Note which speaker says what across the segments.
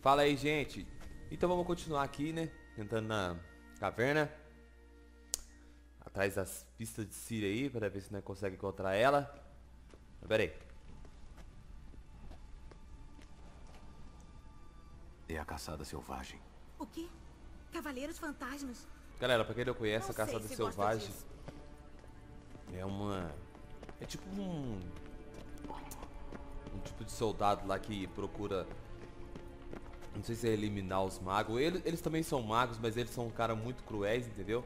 Speaker 1: Fala aí, gente. Então vamos continuar aqui, né? Entrando na caverna. Atrás das pistas de Siri aí, para ver se nós consegue encontrar ela. Pera aí.
Speaker 2: É a caçada selvagem.
Speaker 3: O quê? Cavaleiros fantasmas?
Speaker 1: Galera, pra quem não conhece,
Speaker 3: Não
Speaker 1: a Caçada Selvagem é uma... É tipo um... Um tipo de soldado lá que procura... Não sei se é eliminar os magos. Eles, eles também são magos, mas eles são um cara muito cruéis, entendeu?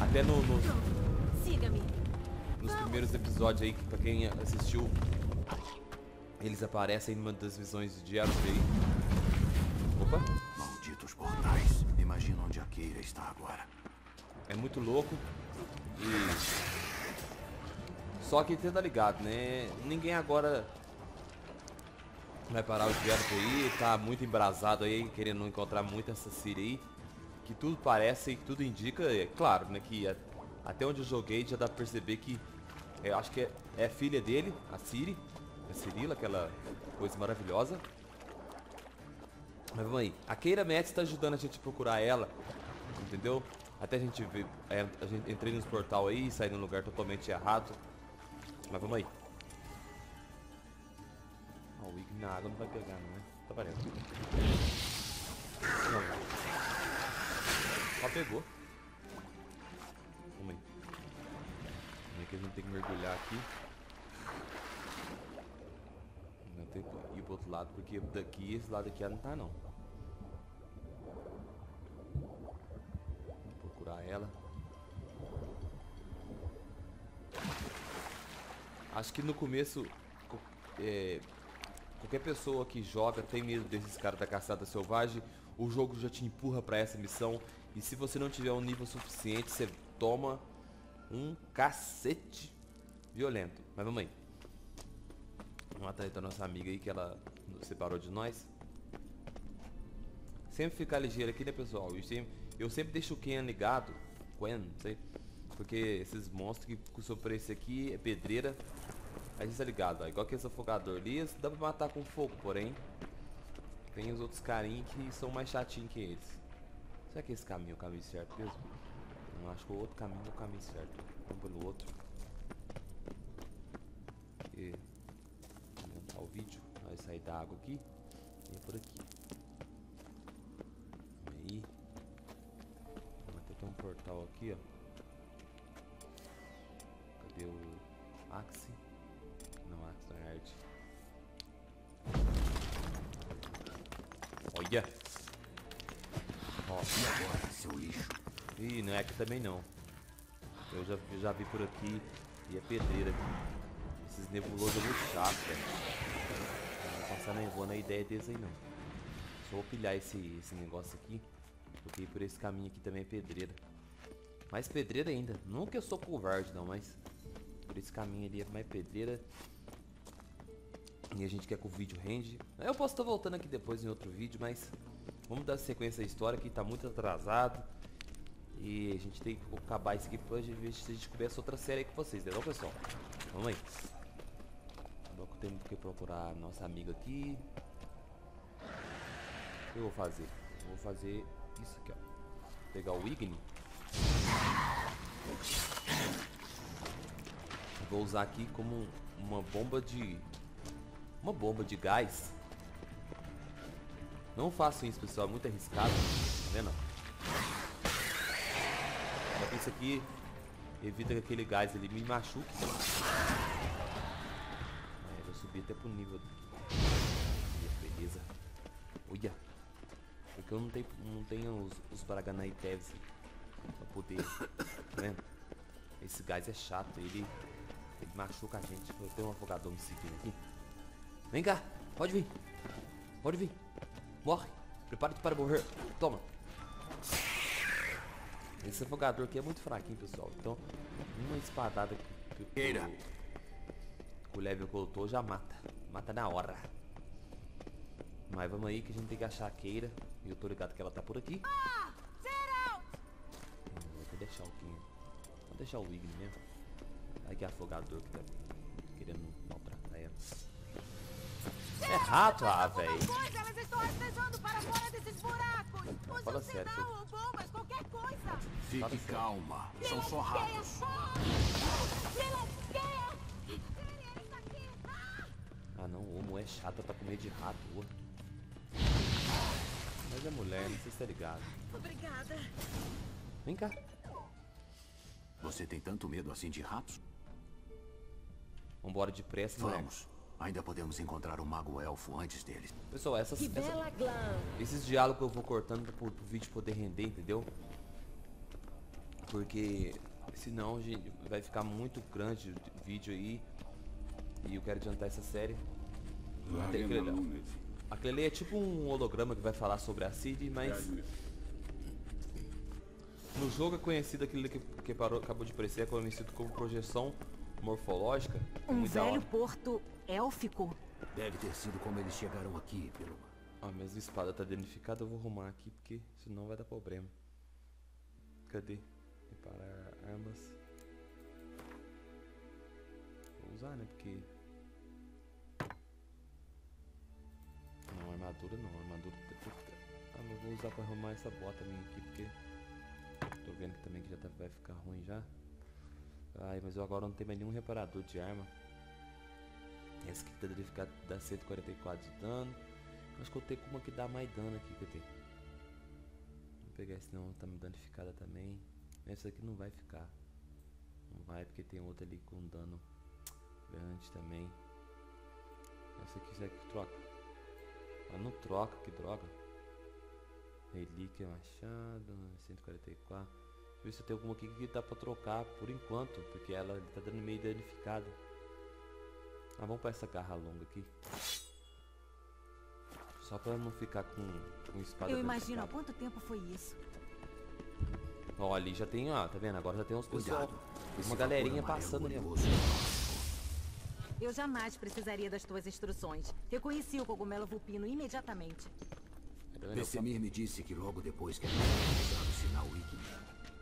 Speaker 1: Até no, no-.
Speaker 3: Siga-me.
Speaker 1: nos primeiros episódios aí, que pra quem assistiu, eles aparecem numa das visões de aí. Opa,
Speaker 2: Malditos portais. Imagina onde a Keira está agora.
Speaker 1: é muito louco. E... Só que você tá ligado, né? Ninguém agora vai parar o Geralt aí, tá muito embrasado aí, querendo encontrar muito essa Ciri aí. Que tudo parece, tudo indica, é claro, né? Que até onde eu joguei já dá pra perceber que eu acho que é, é filha dele, a Ciri, a Cirila, aquela coisa maravilhosa. Mas vamos aí. A Keira Metz tá ajudando a gente a procurar ela, entendeu? Até a gente ver, é, a gente entrei nos portal aí, saí num lugar totalmente errado. Mas vamos aí. Ah, o Ig na água não vai pegar, não é? Tá valendo. Não. Só pegou. Vamos aí. Vamos aí que a gente tem que mergulhar aqui. Não tem que ir pro outro lado, porque daqui, esse lado aqui não tá não. Vou procurar ela. Acho que no começo, co- é, qualquer pessoa que joga tem medo desses caras da caçada selvagem. O jogo já te empurra pra essa missão. E se você não tiver um nível suficiente, você toma um cacete violento. Mas vamos aí. Vamos atrás da nossa amiga aí que ela separou de nós. Sempre ficar ligeiro aqui, né, pessoal? Eu sempre, eu sempre deixo o Ken ligado. Quen, não sei. Porque esses monstros que custam por esse aqui é pedreira. A gente tá ligado, ó. Igual que esse afogador ali, dá pra matar com fogo, porém. Tem os outros carinhos que são mais chatinhos que eles. Será que esse caminho é o caminho certo mesmo? Não, acho que o outro caminho é o caminho certo. Vamos pelo outro. E aumentar o vídeo. Vai sair da água aqui. E é por aqui. Aí. Vamos ter um portal aqui, ó. Não, não é arte. Olha! Ó.
Speaker 2: E agora, seu lixo?
Speaker 1: Ih, não é aqui também não. Eu já, eu já vi por aqui e é pedreira. Esses nebulosos é muito chato, velho. Não passar nem vou na ideia deles aí não. Só vou pilhar esse, esse negócio aqui. Porque por esse caminho aqui também é pedreira. Mais pedreira ainda. Eu sou covarde não, mas esse caminho ali é mais pedreira. E a gente quer que o vídeo rende. Eu posso estar voltando aqui depois em outro vídeo, mas vamos dar sequência à história que tá muito atrasado. E a gente tem que acabar isso aqui pra ver se a gente começa outra série aí com vocês, entendeu pessoal? Vamos aí. Agora temos que procurar nossa amiga aqui. O que eu vou fazer? Eu vou fazer isso aqui, ó. Pegar o Igni. Vou usar aqui como uma bomba de... Uma bomba de gás. Não façam isso, pessoal. É muito arriscado. Tá vendo? Só que isso aqui evita que aquele gás ali me machuque. É, eu subi até pro nível. Beleza. Olha. Porque eu não tenho, não tenho os, os Braganaites pra poder. Tá vendo? Esse gás é chato, ele, ele machuca a gente. Eu tenho um afogador me seguindo aqui. Vem cá, pode vir. Pode vir. Morre. Prepare-te para morrer. Toma. Esse afogador aqui é muito fraquinho, pessoal. Então, uma espadada que, que, que, o- que o level colocou já mata. Mata na hora. Mas vamos aí que a gente tem que achar a Keira. E eu tô ligado que ela tá por aqui. Hum, Vou deixar o King. Vou deixar o Igni mesmo. Aqui afogador que tá querendo maltratar ela. É rato, ah, velho.
Speaker 3: Coisa, elas estão rastejando para fora desses buracos. Use
Speaker 1: Fala
Speaker 3: um
Speaker 1: sério,
Speaker 3: sinal
Speaker 1: filho.
Speaker 3: ou bombas, qualquer coisa.
Speaker 2: Fique calma. São só ratos.
Speaker 1: Ah não, o homo é chata pra comer de rato. Mas é mulher, não sei se tá ligado.
Speaker 3: Obrigada.
Speaker 1: Vem cá.
Speaker 2: Você tem tanto medo assim de ratos?
Speaker 1: Vambora depressa, mulher.
Speaker 2: Vamos. Ainda podemos encontrar o mago elfo antes deles.
Speaker 1: Pessoal, essas,
Speaker 4: Que
Speaker 1: essa-
Speaker 4: bela glam.
Speaker 1: esses diálogos eu vou cortando pro, pro vídeo poder render, entendeu? Porque senão gente, vai ficar muito grande o vídeo aí. E eu quero adiantar essa série. Aquele, aquele ali é tipo um holograma que vai falar sobre a Cid, mas no jogo é conhecido aquele que, que parou, acabou de aparecer, é conhecido como projeção morfológica. É
Speaker 3: Um velho
Speaker 1: hora.
Speaker 3: porto élfico.
Speaker 2: Deve ter sido como eles chegaram aqui, pelo...
Speaker 1: A mesma espada tá danificada, eu vou arrumar aqui porque senão vai dar problema. Cadê? Reparar armas. Vou usar, né? Porque. Não, armadura não, armadura. Ah, mas eu vou usar pra arrumar essa bota minha aqui porque. Tô vendo que também que já tá- vai ficar ruim já. Ai, mas eu agora não tenho mais nenhum reparador de arma. Essa aqui tá danificada dá 144 de dano. Acho que eu tenho uma que dá mais dano aqui que eu tenho. Vou pegar esse não, tá me danificada também. Essa aqui não vai ficar. Não vai porque tem outra ali com dano grande também. Essa aqui será que troca? Ah, não troca, que droga. Relíquia machado, 144. Ver se tem alguma aqui que dá pra trocar por enquanto, porque ela tá dando meio danificada. Ah, vamos pra essa garra longa aqui. Só pra não ficar com, com espada
Speaker 3: Eu imagino há quanto tempo foi isso.
Speaker 1: Ó, ali já tem, ó, tá vendo? Agora já tem uns pessoal. Uma galerinha passando ali.
Speaker 3: Eu jamais precisaria das tuas instruções. Reconheci o cogumelo vulpino imediatamente.
Speaker 2: Pessemir me disse que logo depois que a gente usar o sinal Wiki,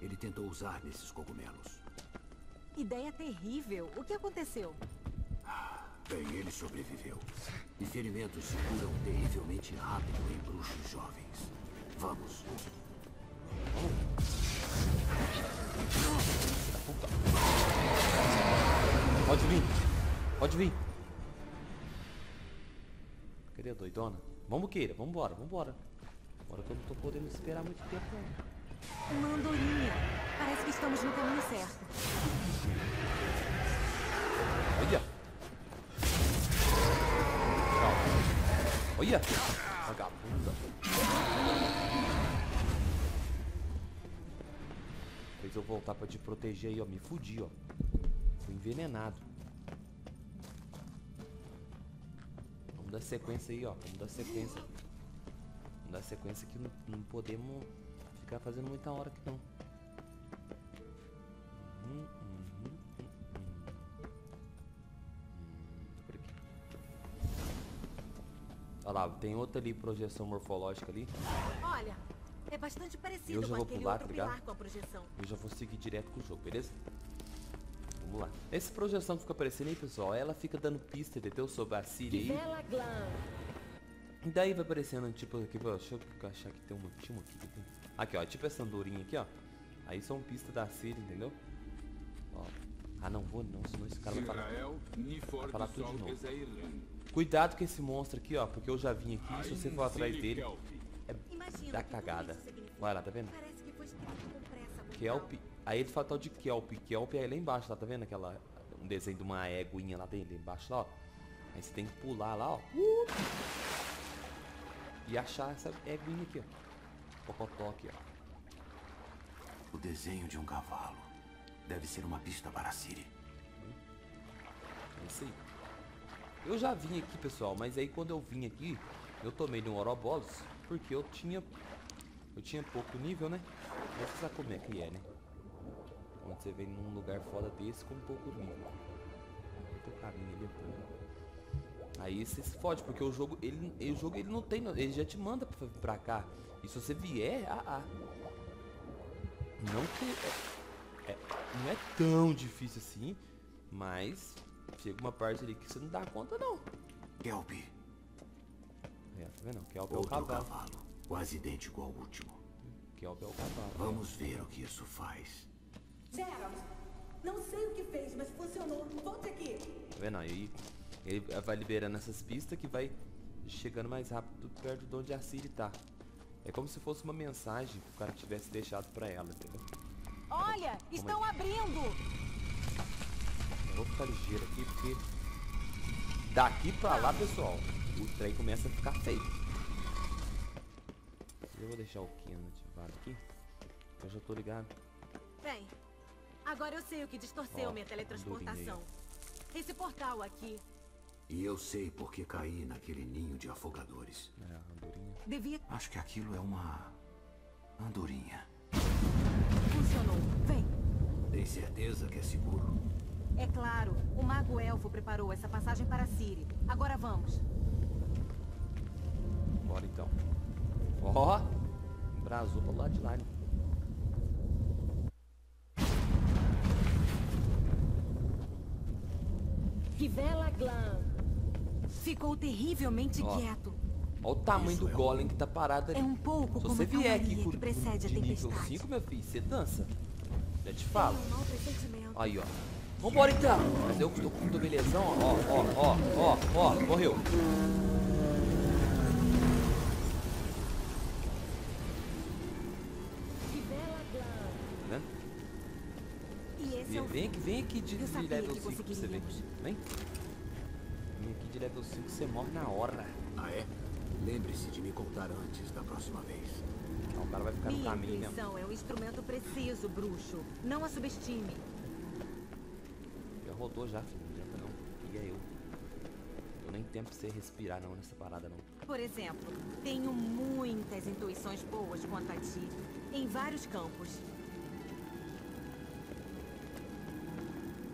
Speaker 2: ele tentou usar nesses cogumelos.
Speaker 3: Ideia terrível. O que aconteceu?
Speaker 2: Bem, ele sobreviveu. E ferimentos se curam terrivelmente rápido em bruxos jovens. Vamos.
Speaker 1: Pode vir. Pode vir. Cadê a doidona? Vamos, Keira. Vambora, vambora. Agora que eu não tô podendo esperar muito tempo, não.
Speaker 3: Uma andorinha. Parece que estamos no caminho certo.
Speaker 1: Olha. Olha. Vagabunda. Fez eu voltar pra te proteger aí, ó. Me fudi, ó. Fui envenenado. Vamos dar sequência aí, ó. Vamos dar sequência. Vamos dar sequência que não, não podemos ficar fazendo muita hora aqui não. Uhum, uhum, uhum. Hum, por aqui. Olha lá, tem outra ali, projeção morfológica ali.
Speaker 3: Olha, é bastante parecido
Speaker 1: Eu já
Speaker 3: com
Speaker 1: vou
Speaker 3: aquele
Speaker 1: pular,
Speaker 3: outro
Speaker 1: tá ligado?
Speaker 3: pilar com a projeção.
Speaker 1: Eu já vou seguir direto com o jogo, beleza? Vamos lá. Essa projeção que fica aparecendo aí, pessoal, ela fica dando pista, entendeu? Sobre a Siri
Speaker 4: Que
Speaker 1: aí.
Speaker 4: bela glam.
Speaker 1: E daí vai aparecendo, tipo, aqui, deixa eu achar que tem uma, tinha uma aqui, aqui. Aqui, ó, tipo essa andorinha aqui, ó. Aí são pistas da Siri, entendeu? Ó. Ah, não vou não, senão esse cara vai falar.
Speaker 5: Israel, Nifor
Speaker 1: falar
Speaker 5: do
Speaker 1: tudo de novo. Cuidado com esse monstro aqui, ó, porque eu já vim aqui, se você for atrás dele,
Speaker 3: que tudo
Speaker 1: cagada. Vai lá, tá vendo?
Speaker 3: Parece que foi escrito com pressa. por
Speaker 1: Kelp. Aí ele fala tal de Kelp. Kelp é aí lá embaixo, lá, tá vendo? Aquela. Um desenho de uma éguinha lá dentro, embaixo lá, ó. Aí você tem que pular lá, ó. Uh! E achar essa éguinha aqui, ó. Aqui, ó.
Speaker 2: O desenho de um cavalo. Deve ser uma pista para a Siri.
Speaker 1: É isso aí. Eu já vim aqui, pessoal, mas aí quando eu vim aqui, eu tomei de um Ouroboros, porque eu tinha. Eu tinha pouco nível, né? Mas você sabe como é que é, né? Quando você vem num lugar fora desse com pouco nível. Tem o caminho ali, tá? Aí você se fode, porque o jogo, ele, ele- o jogo ele não tem, ele já te manda pra, pra cá. E se você vier, ah, ah. Não que é, é- não é tão difícil assim, Mas chega uma parte ali que você não dá conta não.
Speaker 2: Kelp,
Speaker 1: É, tá vendo? Kelp é o
Speaker 2: outro
Speaker 1: cavalo.
Speaker 2: cavalo. Quase idêntico ao último.
Speaker 1: Kelp é o cavalo.
Speaker 2: Vamos ver o que isso faz.
Speaker 4: Gerald, não sei o que fez, mas funcionou. Volte aqui.
Speaker 1: Tá vendo? Aí ele vai liberando essas pistas que vai chegando mais rápido perto de onde a Siri tá. É como se fosse uma mensagem que o cara tivesse deixado pra ela, entendeu?
Speaker 3: Olha, estão abrindo!
Speaker 1: Eu vou ficar ligeiro aqui porque daqui pra lá, pessoal, o trem começa a ficar feio. Eu vou deixar o Kenan ativado aqui. Eu já tô ligado.
Speaker 3: Bem, agora eu sei o que distorceu
Speaker 1: Ó,
Speaker 3: minha teletransportação. Esse portal aqui
Speaker 2: E eu sei por que caí naquele ninho de afogadores.
Speaker 1: É, andorinha.
Speaker 3: devia...
Speaker 2: Acho que aquilo é uma andorinha.
Speaker 3: Funcionou. Vem.
Speaker 2: Tem certeza que é seguro?
Speaker 3: É claro, o Mago Elfo preparou essa passagem para Siri. Agora vamos.
Speaker 1: Bora então. Ó! Embrasou pro lado de lá. né?
Speaker 3: Rivela Glam. Ficou terrivelmente
Speaker 1: Ó.
Speaker 3: quieto.
Speaker 1: Ó o tamanho
Speaker 2: Isso
Speaker 1: do
Speaker 2: é um-
Speaker 1: golem que tá parado ali.
Speaker 3: É um pouco
Speaker 1: Se
Speaker 3: como
Speaker 1: você
Speaker 3: a
Speaker 1: vier aqui com
Speaker 3: que precede a
Speaker 1: de nível
Speaker 3: tempestade.
Speaker 1: 5, meu filho, você dança. Já te falo.
Speaker 3: Tenho um mau pressentimento.
Speaker 1: Aí, ó. Vambora então. Mas eu tô, tô belezão, ó, ó, ó, ó, ó, morreu.
Speaker 3: Rivela Glam.
Speaker 1: Né?
Speaker 3: E esse é o
Speaker 1: Vem aqui, vem aqui de,
Speaker 3: Eu
Speaker 1: de
Speaker 3: sabia
Speaker 1: level
Speaker 3: que
Speaker 1: 5 pra você ver.
Speaker 3: conseguiríamos.
Speaker 1: Vem. De level 5, você morre na hora.
Speaker 2: Ah, é? Lembre-se de me contar antes da próxima vez.
Speaker 1: Ó, o cara vai ficar no
Speaker 3: Minha
Speaker 1: caminho mesmo.
Speaker 3: intuição é um instrumento preciso, bruxo. Não a subestime.
Speaker 1: Já rodou já, filho. Não adianta não. E é eu. Eu nem tempo pra você respirar não nessa parada não.
Speaker 3: Por exemplo, tenho muitas intuições boas quanto a ti. Em vários campos.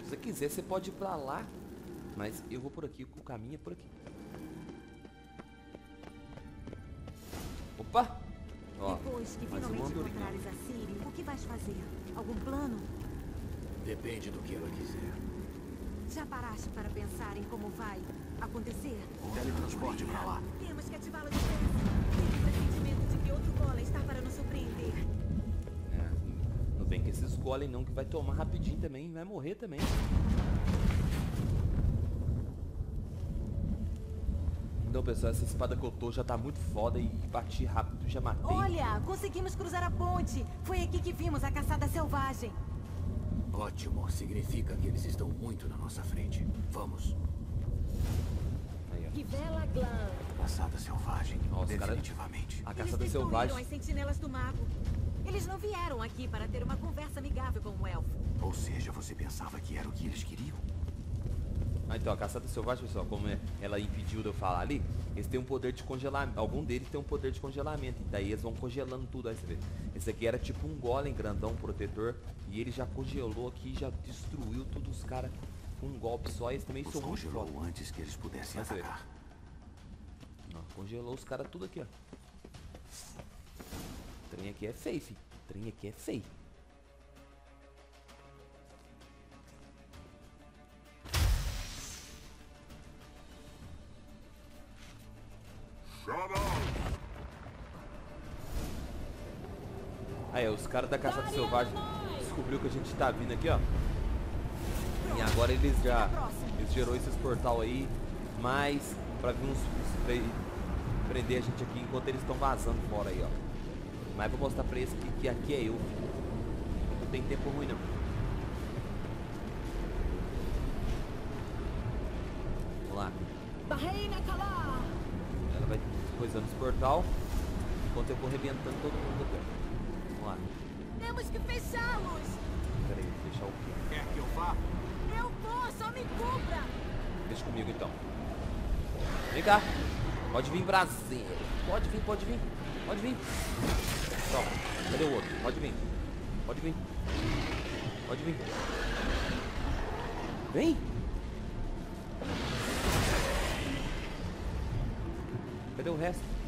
Speaker 1: Se você quiser, você pode ir pra lá. Mas eu vou por aqui, o caminho é por aqui. Opa! Ó,
Speaker 3: Depois que finalmente encontrares a Siri, o que vais fazer? Algum plano?
Speaker 2: Depende do que ela quiser.
Speaker 3: Já paraste para pensar em como vai acontecer?
Speaker 2: Teletransporte pra lá.
Speaker 3: Temos que ativá-lo depressa. Tenho o pressentimento de que outro golem está para nos surpreender.
Speaker 1: É, não vem que esses golem não, que vai tomar rapidinho também, vai morrer também. Então, pessoal, essa espada que eu tô já tá muito foda e bati rápido, já matei.
Speaker 3: Olha, conseguimos cruzar a ponte. Foi aqui que vimos a caçada selvagem.
Speaker 2: Ótimo. Significa que eles estão muito na nossa frente. Vamos.
Speaker 3: Rivela Glam.
Speaker 2: Caçada selvagem.
Speaker 1: Ó, os cara-
Speaker 2: Definitivamente.
Speaker 1: A
Speaker 3: Eles
Speaker 1: caçada
Speaker 3: destruíram
Speaker 1: selvagem.
Speaker 3: as sentinelas do mago. Eles não vieram aqui para ter uma conversa amigável com o elfo.
Speaker 2: Ou seja, você pensava que era o que eles queriam?
Speaker 1: Ah, então, a caçada selvagem, pessoal, como é- ela impediu de eu falar ali, eles têm um poder de congelamento. Algum deles tem um poder de congelamento. E daí eles vão congelando tudo. Aí você vê. Esse aqui era tipo um golem grandão protetor. E ele já congelou aqui, já destruiu todos os caras com um golpe só. Eles também
Speaker 2: Os
Speaker 1: são muito
Speaker 2: congelou
Speaker 1: foda.
Speaker 2: antes que eles pudessem
Speaker 1: ver.
Speaker 2: atacar.
Speaker 1: Ó, Congelou os caras tudo aqui, ó. O trem aqui é feio, filho. O trem aqui é feio. Caras da caçada selvagem descobriu que a gente tá vindo aqui, ó. E agora eles já eles gerou esses portal aí, mas pra vir uns uns pre- prender a gente aqui enquanto eles estão vazando fora aí, ó. Mas vou mostrar pra eles que, que aqui é eu. Não tem tempo ruim não. Vamos lá. Ela vai coisando esse portal. Enquanto eu vou arrebentando todo mundo aqui. Lá.
Speaker 4: Temos que fechá-los!
Speaker 1: Pera aí, deixa o
Speaker 2: Quer que eu vá?
Speaker 4: Eu vou, só me cubra!
Speaker 1: Deixa comigo então. Vem cá. Pode vir, Brasil. Pode vir, pode vir. Pode vir. Toma. Cadê o outro? Pode vir. Pode vir. Pode vir. Vem. Cadê o resto?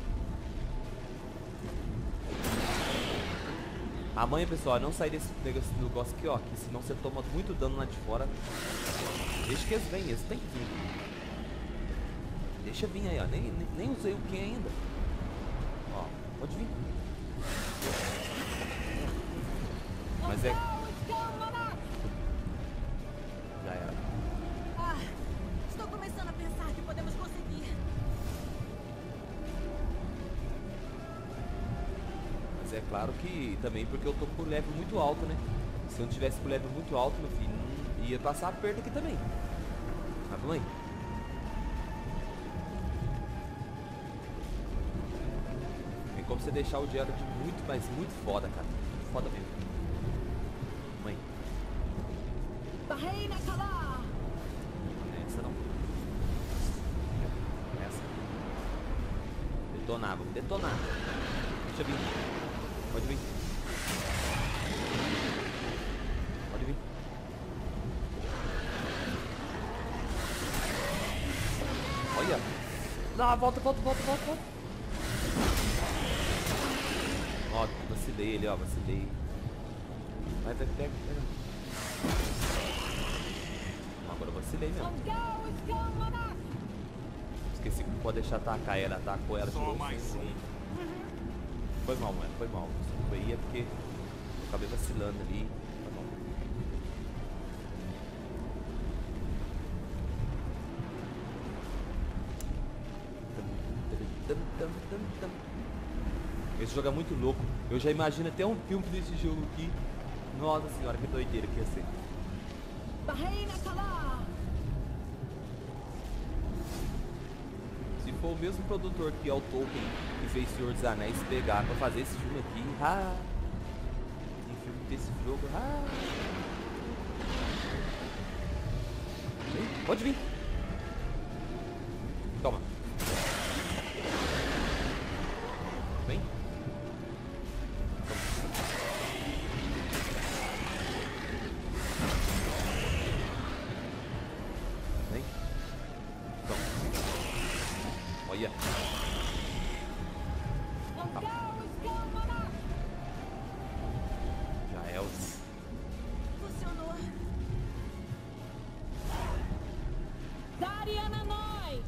Speaker 1: Amanhã, pessoal, não sair desse negócio- aqui, ó. Que senão você toma muito dano lá de fora. Deixa que eles venham, eles têm que vir. Deixa vir aí, ó. Nem, nem, nem usei o que ainda. Ó, pode vir. Mas é. Também porque eu tô com o level muito alto, né? Se eu não tivesse com o level muito alto, meu filho, não ia passar perto aqui também. Tá bom, mãe? Tem como você deixar o Gerald muito, mas muito foda, cara. Muito foda mesmo. Mãe,
Speaker 4: Barreira calar!
Speaker 1: é essa não. É Essa. Detonar, vamos detonar. Deixa eu vir. Volta, volta, volta, volta, volta. Ó, vacilei ele, ó, vacilei. Vai, vai, pega, pega. Agora eu vacilei mesmo. Esqueci que não pode deixar atacar ela, atacou ela, tirou mais Foi mal, mano, foi mal. Foi aí é porque eu acabei vacilando ali. Esse jogo é muito louco. Eu já imagino até um filme desse jogo aqui. Nossa senhora, que doideira que ia ser. Se for o mesmo produtor que é o Tolkien que fez Senhor dos Anéis pegar pra fazer esse filme aqui, ah, tem filme desse jogo, ah. Vem, Pode vir.
Speaker 4: Dariana Noi!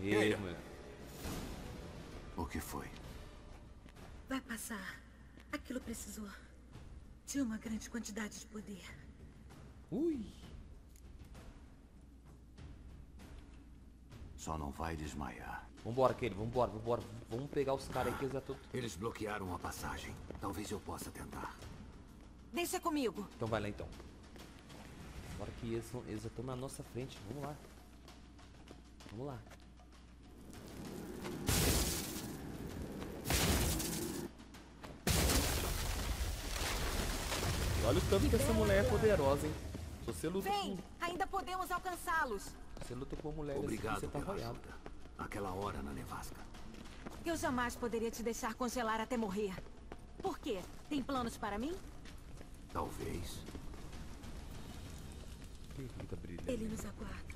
Speaker 2: Ei.
Speaker 1: mano.
Speaker 2: O que foi?
Speaker 3: Vai passar. Aquilo precisou de uma grande quantidade de poder.
Speaker 1: Ui.
Speaker 2: Só não vai desmaiar.
Speaker 1: Vambora, Kelly, vambora, vambora. Vamos pegar os caras aí eles já estão.
Speaker 2: Eles bloquearam a passagem. Talvez eu possa tentar.
Speaker 3: Deixa comigo.
Speaker 1: Então vai lá então. Bora que eles, vão- eles já estão na nossa frente. Vamos lá. Vamos lá. E olha o tanto que essa mulher é poderosa, hein? Se você luta
Speaker 3: Vem,
Speaker 1: com,
Speaker 3: ainda podemos alcançá-los.
Speaker 1: você luta com uma mulher
Speaker 2: Obrigado
Speaker 1: você tá
Speaker 2: ajuda. Aquela hora na nevasca.
Speaker 3: Eu jamais poderia te deixar congelar até morrer. Por quê? Tem planos para mim?
Speaker 2: Talvez.
Speaker 1: Brilhando?
Speaker 3: Ele nos aguarda.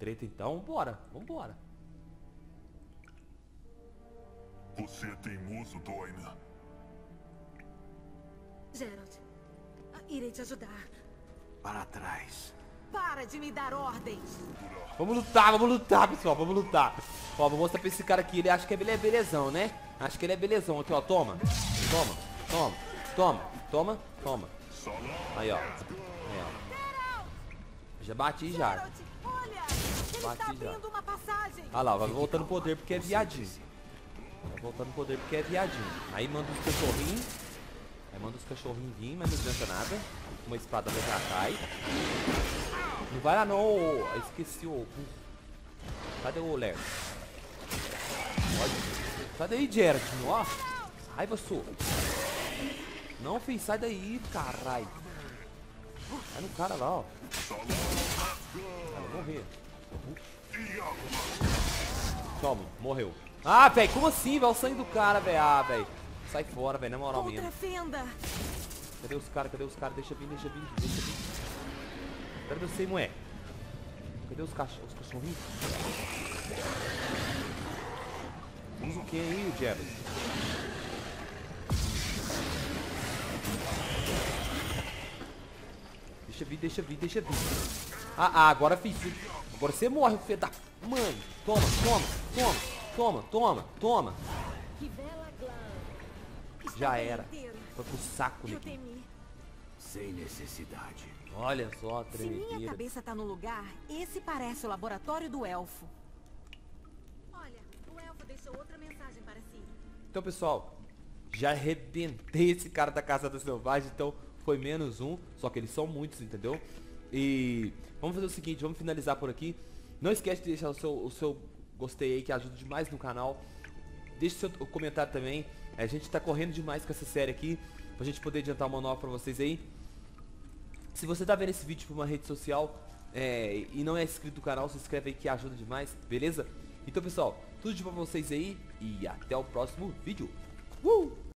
Speaker 1: Treta então? Bora, vambora.
Speaker 5: Você é teimoso, Doina.
Speaker 3: Gerald, ah, irei te ajudar.
Speaker 2: Para trás.
Speaker 3: Para de me dar ordens.
Speaker 1: Vamos lutar, vamos lutar, pessoal, vamos lutar. Ó, vou mostrar pra esse cara aqui, ele acha que ele é belezão, né? Acho que ele é belezão. Aqui, ó, toma. Toma, toma, toma, toma, toma. Aí, ó. Aí, ó. Já bati já. Bate
Speaker 3: está
Speaker 1: já. Ah lá, vai voltando poder porque é viadinho. Vai voltando poder porque é viadinho. Aí manda os cachorrinhos. Aí manda os cachorrinhos vir, mas não adianta nada. Uma espada vai cai. Não vai lá não, esqueci o. Cadê o Ler? Pode. Sai daí, Gerard, ó. Raiva sua. Não, filho, sai daí, caralho. Vai no cara lá, ó. morrer. Toma, morreu. Ah, velho, como assim, velho? O sangue do cara, velho. Ah, velho. Sai fora, velho, na moral
Speaker 3: Outra
Speaker 1: mesmo.
Speaker 3: fenda.
Speaker 1: Cadê os caras? Cadê os caras? Deixa vir, deixa vir, deixa vir. Cadê você, moé? Cadê os, cach os cachorrinhos? Usa o que aí, o Jebba? Deixa vir, deixa vir, deixa vir. Ah, ah, agora fiz. Agora você morre, filho da... Mãe, toma, toma, toma, toma, toma, toma. Já era.
Speaker 3: inteiro.
Speaker 1: Foi pro saco,
Speaker 3: temi.
Speaker 2: Sem necessidade.
Speaker 1: Olha só,
Speaker 3: Se minha
Speaker 1: tremedeira.
Speaker 3: cabeça tá no lugar, esse parece o laboratório do elfo. Olha, o elfo deixou outra mensagem para si.
Speaker 1: Então, pessoal, já arrebentei esse cara da Casa dos Selvagens, então foi menos um, só que eles são muitos, entendeu? E vamos fazer o seguinte, vamos finalizar por aqui. Não esquece de deixar o seu, o seu gostei aí, que ajuda demais no canal. Deixe seu comentário também. A gente tá correndo demais com essa série aqui, pra gente poder adiantar uma nova pra vocês aí. Se você tá vendo esse vídeo por uma rede social é, e não é inscrito no canal, se inscreve aí que ajuda demais, beleza? Então pessoal, tudo de bom pra vocês aí e até o próximo vídeo. Uh!